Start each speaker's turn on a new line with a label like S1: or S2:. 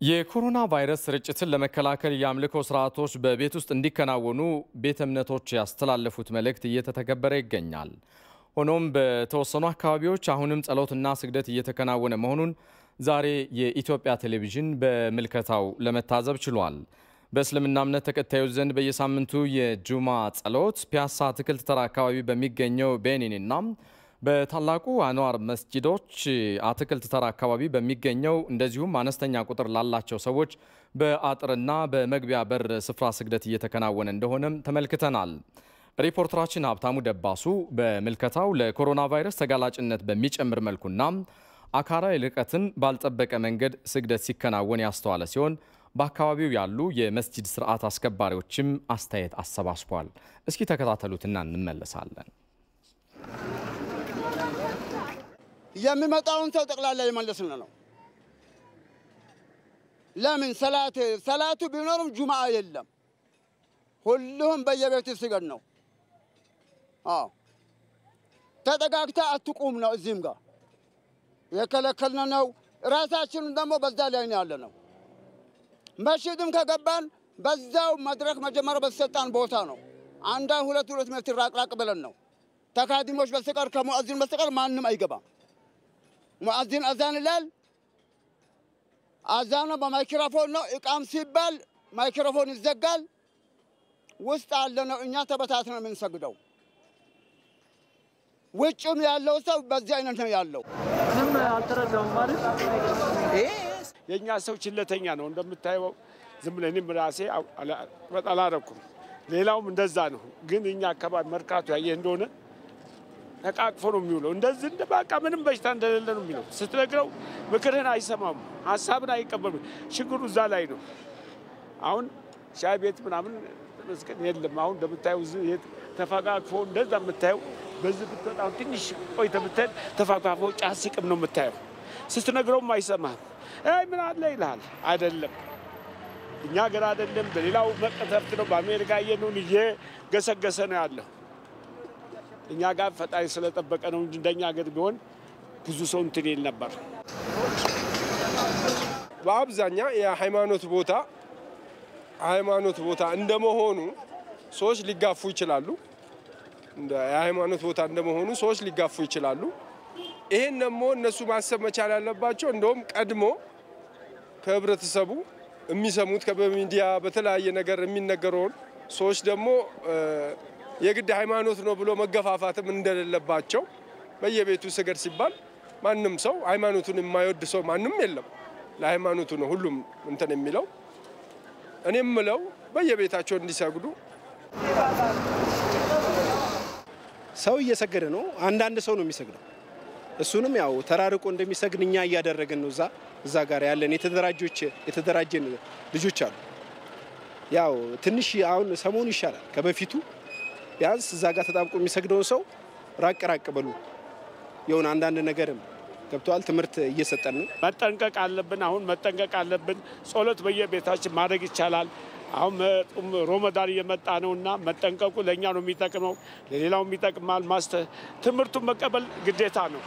S1: የኮሮና ቫይረስ ስርጭትን ለመከላከል የአምልኮ ስርዓቶች በቤት ውስጥ እንዲከናወኑ ቤተ እምነቶች ያስተላለፉት መልእክት እየተተገበረ ይገኛል። ሆኖም በተወሰኑ አካባቢዎች አሁንም ጸሎትና ስግደት እየተከናወነ መሆኑን ዛሬ የኢትዮጵያ ቴሌቪዥን በምልከታው ለመታዘብ ችሏል። በእስልምና እምነት ተከታዮች ዘንድ በየሳምንቱ የጁማ ጸሎት ፒያሳ አትክልት ተራ አካባቢ በሚገኘው ቤኒንና በታላቁ አንዋር መስጂዶች አትክልት ተራ አካባቢ በሚገኘው እንደዚሁም አነስተኛ ቁጥር ላላቸው ሰዎች በአጥርና በመግቢያ በር ስፍራ ስግደት እየተከናወነ እንደሆነም ተመልክተናል። ሪፖርተራችን ሀብታሙ ደባሱ በምልከታው ለኮሮና ቫይረስ ተጋላጭነት በሚጨምር መልኩና አካላዊ ርቀትን ባልጠበቀ መንገድ ስግደት ሲከናወን ያስተዋለ ሲሆን በአካባቢው ያሉ የመስጂድ ስርዓት አስከባሪዎችም አስተያየት አሰባስቧል። እስኪ ተከታተሉትና እንመለሳለን።
S2: የሚመጣውን ሰው ጠቅላላ የመለስን ነው። ለምን ሰላት ሰላቱ ቢኖርም ጁምዓ የለም። ሁሉም በየቤቱ ስገድ ነው። አዎ ተጠጋግታ አትቁም ነው። እዚህም ጋር የከለከልነ ነው። ራሳችንም ደግሞ በዛ ላይ ያለ ነው። መስጂድም ከገባን በዛው መድረክ መጀመሪያ በተሰጣን ቦታ ነው። አንዳ ሁለት ሁለት ሜትር ራቅራቅ ብለን ነው። ተካዲሞች በስተቀር ከሙአዚን በስተቀር ማንም አይገባም። ሙአዚን አዛን ይላል። አዛኑ በማይክሮፎን ነው። እቃም ሲባል ማይክሮፎን ይዘጋል። ውስጥ አለ ነው። እኛ ተበታት ነው የምንሰግደው። ውጭም ያለው ሰው በዚህ አይነት ነው ያለው።
S3: ምንም አልተረዳሁም ማለት
S4: የእኛ ሰው ችለተኛ ነው እንደምታየው። ዝም ብለን እኔም ራሴ አላረኩም፣ ሌላውም እንደዛ ነው። ግን እኛ አካባቢ መርካቶ ያየ እንደሆነ ተቃቅፎ ነው የሚውለው። እንደዚህ እንደ በቃ ምንም በሽታ እንደሌለ ነው የሚለው። ስትነግረው ምክርህን አይሰማም፣ ሀሳብን አይቀበልም። ችግሩ እዛ ላይ ነው። አሁን ሻይ ቤት ምናምን መስቀል የለም። አሁን እንደምታየው ተፈቃቅፎ እንደዛ የምታየው በዚህ ብትወጣ ትንሽ ቆይተህ ብትሄድ ተፋፋፎ ጫት ሲቅም ነው የምታየው። ስትነግረውም አይሰማህም። አይ ምን አለ ይልሃል። አይደለም እኛ ገር አይደለም በሌላው መቀተፍት ነው። በአሜሪካ የነውን እየገሰገሰ ነው ያለው። እኛ ጋር ፈጣሪ ስለጠበቀ ነው እንጂ እንደኛ ሀገር ቢሆን ብዙ ሰው እንትን ይል ነበር።
S5: በአብዛኛው የሃይማኖት ቦታ ሃይማኖት ቦታ እንደመሆኑ ሰዎች ሊጋፉ ይችላሉ። የሃይማኖት ቦታ እንደመሆኑ ሰዎች ሊጋፉ ይችላሉ። ይሄን ደግሞ እነሱ ማሰብ መቻል ያለባቸው እንደውም ቀድሞ ከህብረተሰቡ የሚሰሙት በሚዲያ በተለያየ ነገር የሚነገረውን ሰዎች ደግሞ የግድ ሃይማኖት ነው ብሎ መገፋፋትም እንደሌለባቸው በየቤቱ ስገድ ሲባል ማንም ሰው ሃይማኖቱን የማይወድ ሰው ማንም የለም። ለሃይማኖቱ ነው ሁሉም እንትን የሚለው። እኔ የምለው በየቤታቸው እንዲሰግዱ
S6: ሰው እየሰገደ ነው። አንዳንድ ሰው ነው የሚሰግደው። እሱንም ያው ተራርቆ እንደሚሰግድ እኛ እያደረግን ነው። እዛ እዛ ጋር ያለን የተደራጆች የተደራጀን ልጆች አሉ። ያው ትንሽ አሁን ሰሞኑ ይሻላል ከበፊቱ ቢያንስ እዛ ጋር ተጣብቆ የሚሰግደውን ሰው ራቅ ራቅ በሉ የሆነ አንዳንድ ነገርም ገብተዋል። ትምህርት እየሰጠን ነው።
S4: መጠንቀቅ አለብን። አሁን መጠንቀቅ አለብን። ጸሎት በየቤታችን ማድረግ ይቻላል። አሁን ሮመዳን እየመጣ ነው እና መጠንቀቁ ለእኛ ነው የሚጠቅመው፣ ለሌላውም ይጠቅማል። ማስተ ትምህርቱን መቀበል ግዴታ ነው።